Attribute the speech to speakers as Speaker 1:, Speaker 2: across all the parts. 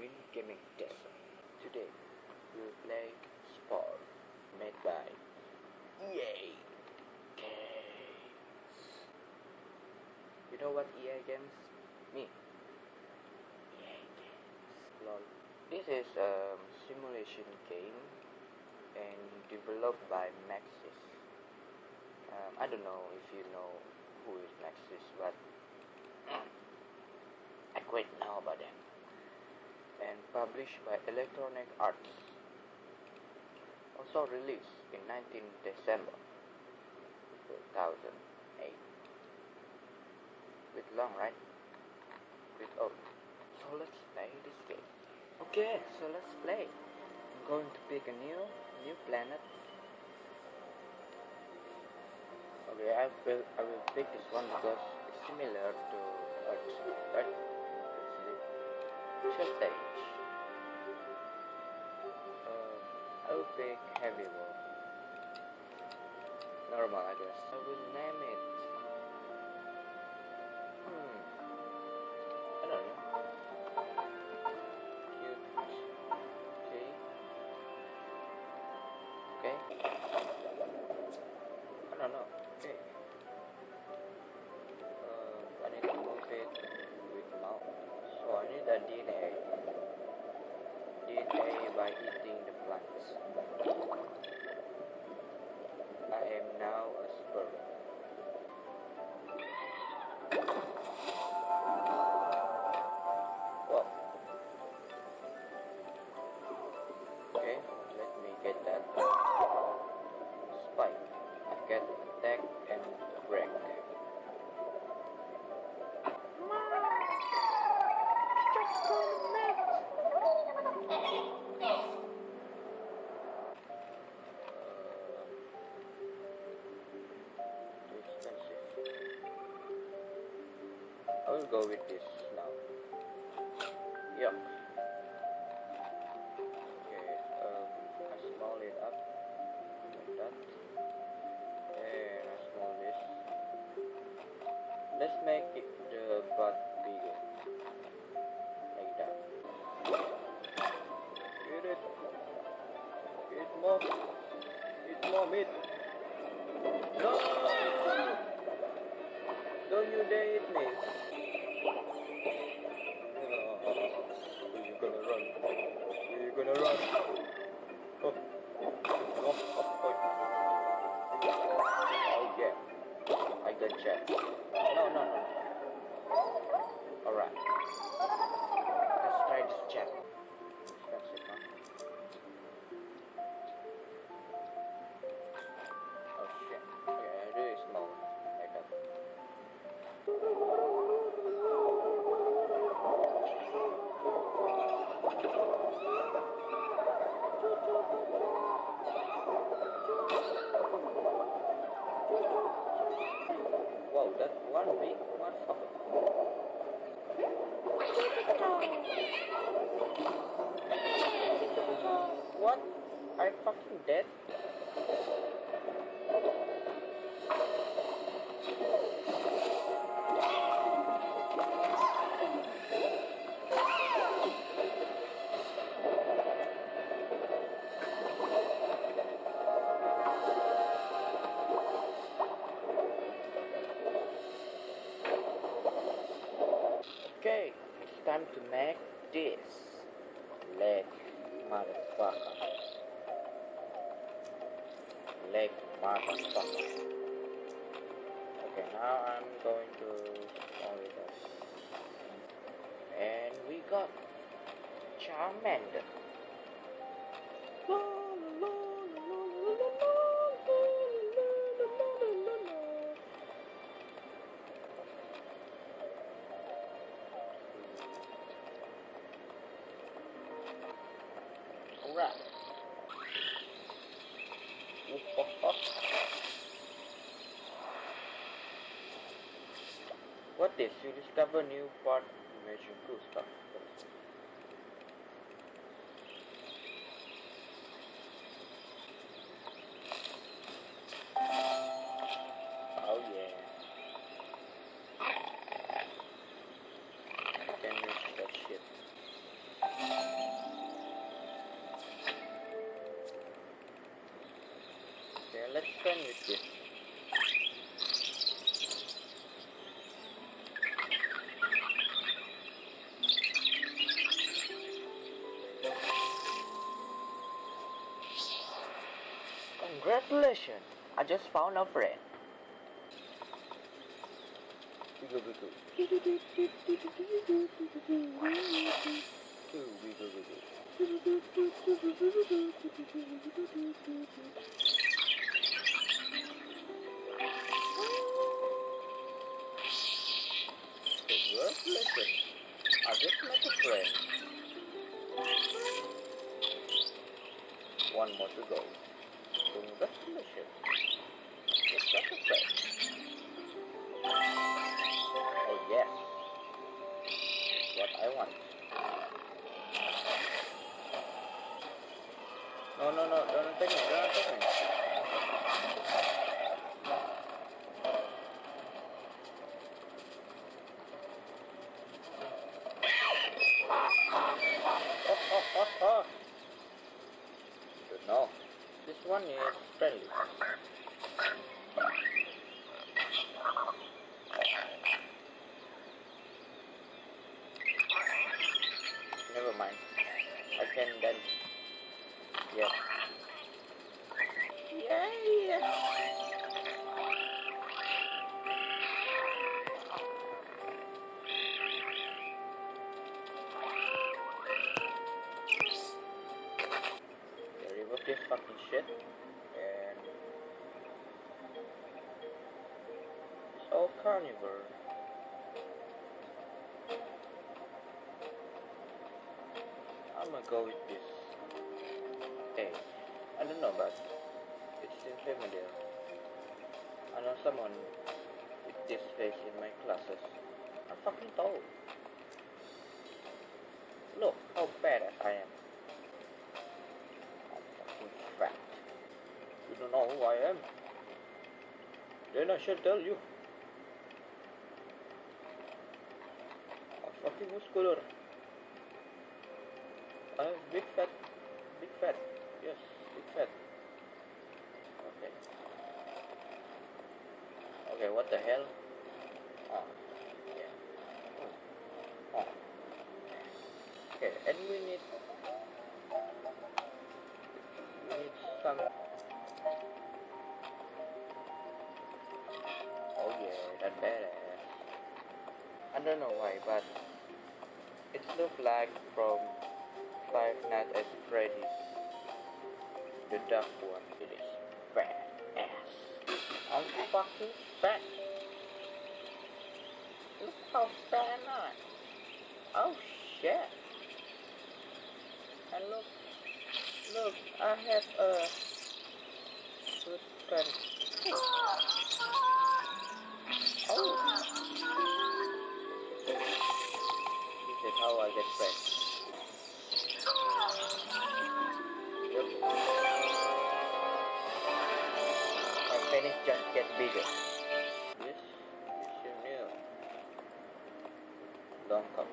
Speaker 1: Win Gaming Desk. Today, we'll play Spore, made by EA Games. You know what EA Games? Me. EA Games. Lol. This is a simulation game and developed by Maxis. Um, I don't know if you know who is Maxis, but I quite know about them. And published by Electronic Arts. Also released in 19 December 2008. Bit long, right? Bit old. Oh, so let's play this game. Okay, so let's play. I'm going to pick a new new planet. Okay, I will I will pick this one because it's similar to Earth, right? Shell stage. Uh, I will pick heavy world. Normal, I guess. I will name it. Go with this now. Yep. Okay, um, I small it up like that. And I small this. Let's make it the butt bigger. Like that. Get it. Get more. Get more meat. Oh, oh. Oh, oh, oh. yeah. I got check. No, no, no. Alright. Let's Fucking dead? Okay, it's time to make this leg motherfucker. Leg motherfucker. Okay, now I'm going to only this. And we got Charmander. Alright. What this? You discover new part imagine cool stuff. I just found a friend. I just met a friend. One more to go. No, no, no, don't take me, don't take me. Oh, oh, oh, oh. Good no. This one friendly. Never mind. I can then. Yeah. Yeah. Yeah, fucking shit. Carnivore. I'm gonna go with this. Hey, I don't know, but it seems familiar. I know someone with this face in my classes. I'm fucking tall. Look how badass I am. I'm fucking fat. You don't know who I am? Then I shall tell you. Fucking muscular. I have big fat, big fat. Yes, big fat. Okay. Okay, what the hell? Oh, yeah. Oh. Okay, and we need, we need some. Oh yeah, that badass. I don't know why, but it looks like from Five Nights at Freddy's. The dark one. It is fat ass. I'm fucking fat. Look how fat I. Oh shit. And look, look, I have a good gun. how I get. My penis just get bigger. This is your new long cock.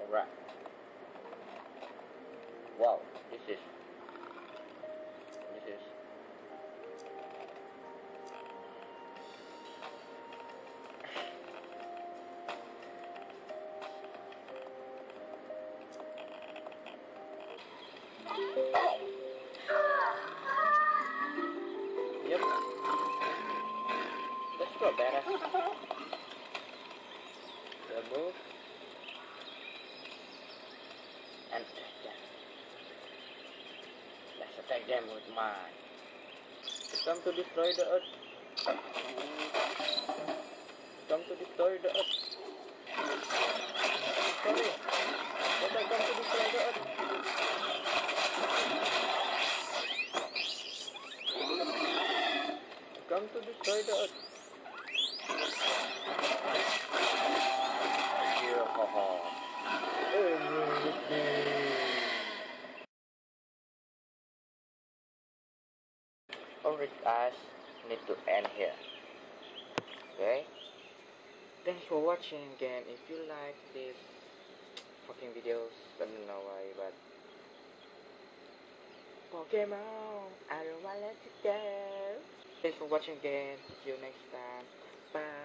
Speaker 1: Alright. Wow, this is Yep. Let's go, badass. Remove. And attack them. Let's attack them with mine. It's come to destroy the earth. Come to destroy the earth. Sorry. I come to destroy the earth. Come to earth. Yeah, haha. Alright guys, need to end here. Okay? Thanks for watching again. If you like this fucking videos, I don't know why, but Pokemon, I don't wanna let you go. Thanks for watching again. See you next time. Bye.